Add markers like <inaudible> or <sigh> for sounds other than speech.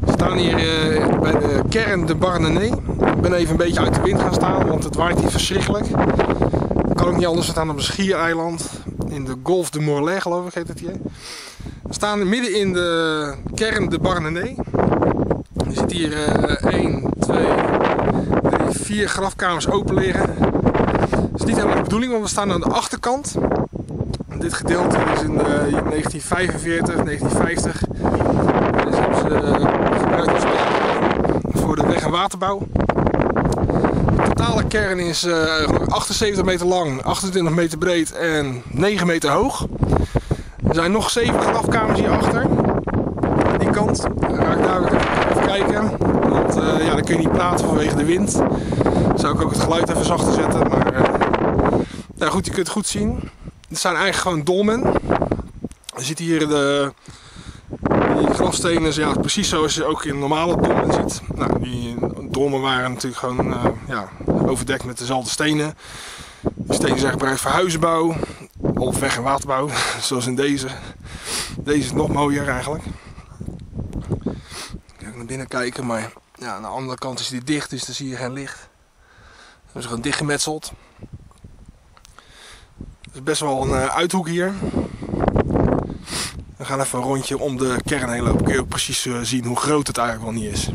We staan hier eh, bij de kern de Barnenee. Ik ben even een beetje uit de wind gaan staan, want het waait hier verschrikkelijk. Kan ook niet anders, we staan op een schiereiland in de Golf de Morlaix geloof ik heet het hier. We staan midden in de kern de Barnenee. Je ziet hier uh, 1, 2, 3, 4 grafkamers open liggen. Dat is niet helemaal de bedoeling, want we staan aan de achterkant. Dit gedeelte is in uh, 1945, 1950. Als voor de weg- en waterbouw. De totale kern is uh, 78 meter lang, 28 meter breed en 9 meter hoog. Er zijn nog 7 grafkamers hierachter. Aan die kant. Dan ga ik daar even kijken. Want ja, dan kun je niet praten vanwege de wind. Zou ik ook het geluid even zachter zetten. Maar nou goed, je kunt het goed zien. Dit zijn eigenlijk gewoon dolmen. Je ziet hier de die grafstenen, ja, precies zoals je ook in normale dolmen ziet. Nou, die dolmen waren natuurlijk gewoon uh, ja, overdekt met dezelfde stenen. Die stenen zijn gebruikt voor huisbouw of weg- en waterbouw, <laughs> zoals in deze. Deze is nog mooier eigenlijk. Kan naar binnen kijken, maar ja, aan de andere kant is die dicht, dus dan zie je geen licht. Dat is gewoon dichtgemetseld. Het is best wel een uh, uithoek hier. We gaan even een rondje om de kern heen lopen. Kun je ook precies uh, zien hoe groot het eigenlijk wel niet is.